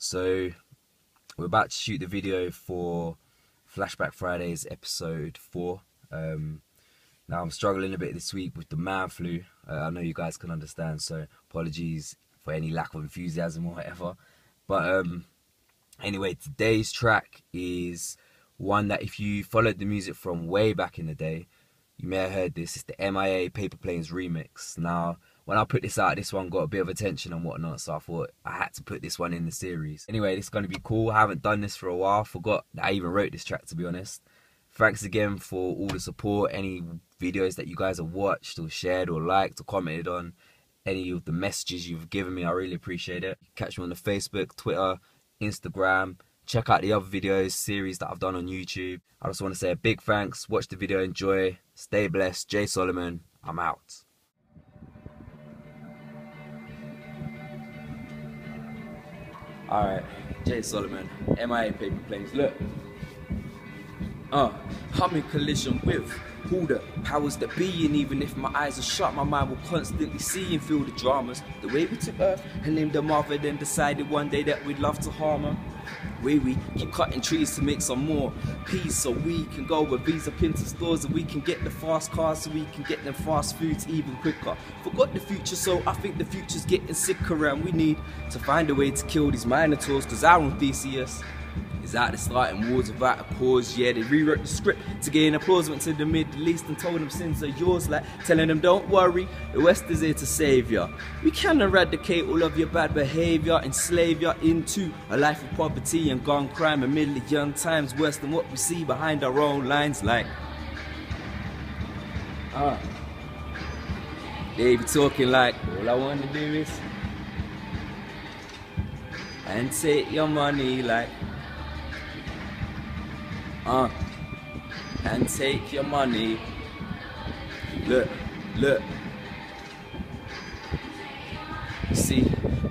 So we're about to shoot the video for Flashback Fridays episode four. Um, now I'm struggling a bit this week with the man flu. Uh, I know you guys can understand, so apologies for any lack of enthusiasm or whatever. But um, anyway, today's track is one that if you followed the music from way back in the day, you may have heard this. It's the M.I.A Paper Planes remix. Now when I put this out, this one got a bit of attention and whatnot, so I thought I had to put this one in the series. Anyway, this is going to be cool. I haven't done this for a while. Forgot that I even wrote this track, to be honest. Thanks again for all the support, any videos that you guys have watched or shared or liked or commented on, any of the messages you've given me. I really appreciate it. Catch me on the Facebook, Twitter, Instagram. Check out the other videos, series that I've done on YouTube. I just want to say a big thanks. Watch the video, enjoy. Stay blessed. Jay Solomon, I'm out. Alright, Jay Solomon, M.I.A Paper Planes. Look. Uh, I'm in collision with who the powers that be, and even if my eyes are shut, my mind will constantly see and feel the dramas. The way we took Earth and named her mother, then decided one day that we'd love to harm her. Way we keep cutting trees to make some more peace, so we can go with Visa Pinter stores and we can get the fast cars, so we can get them fast foods even quicker. Forgot the future, so I think the future's getting sicker, and we need to find a way to kill these minotaurs, cause our own Theseus is out the starting wars without a cause. Yeah, they rewrote the script to gain applause. Went to the Middle East and told them sins are yours, like telling them don't worry, the West is here to save ya. We can eradicate all of your bad behavior, enslave ya into a life of poverty and gun crime a million times worse than what we see behind our own lines. Like, ah, they be talking like all I want to do is and take your money like uh, and take your money. Look, look. See,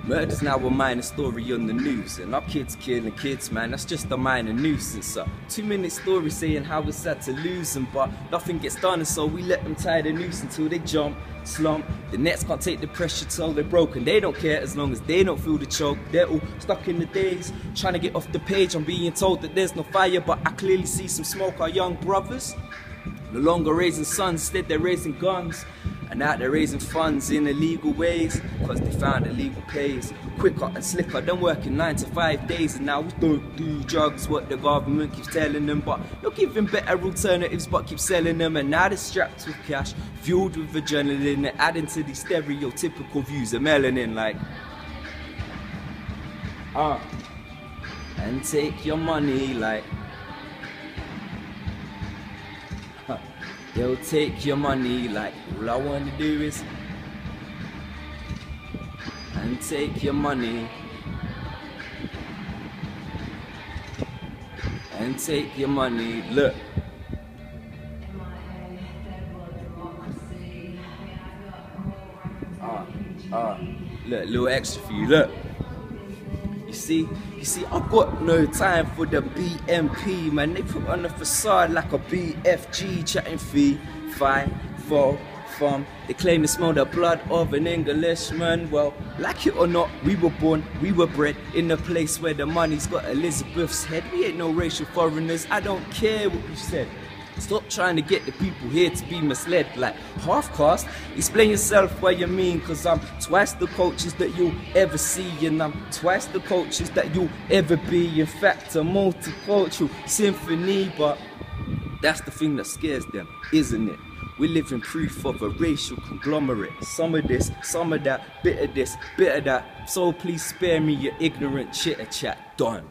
murder's now a minor story on the news, and our kids killing kids, man, that's just a minor nuisance. A two minute story saying how we're sad to lose them, but nothing gets done, and so we let them tie the noose until they jump slump. The Nets can't take the pressure till they're broken. They don't care as long as they don't feel the choke. They're all stuck in the days, trying to get off the page. I'm being told that there's no fire, but I clearly see some smoke. Our young brothers no longer raising sons, instead they're raising guns. And now they're raising funds in illegal ways, cause they found illegal pays. Quicker and slicker than working 9 to 5 days. And now we don't do drugs, what the government keeps telling them. But they're giving better alternatives, but keep selling them. And now they're strapped with cash, fueled with adrenaline. They're adding to these stereotypical views of melanin, like. Ah. Uh, and take your money, like. They'll take your money like all I wanna do is and take your money and take your money. Look. Ah, ah, look, little extra for you. Look. You see, you see, I've got no time for the BNP, man. They put on the facade like a BFG, chatting fee, five, four, from. They claim to smell the blood of an Englishman. Well, like it or not, we were born, we were bred in a place where the money's got Elizabeth's head. We ain't no racial foreigners. I don't care what you said. Stop trying to get the people here to be misled like half caste. Explain yourself what you mean, cause I'm twice the cultures that you'll ever see, and I'm twice the cultures that you'll ever be. In fact, a multicultural symphony, but that's the thing that scares them, isn't it? We live in proof of a racial conglomerate. Some of this, some of that, bit of this, bit of that. So please spare me your ignorant chitter chat. Done.